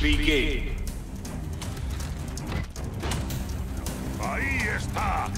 Begin. Ahí está.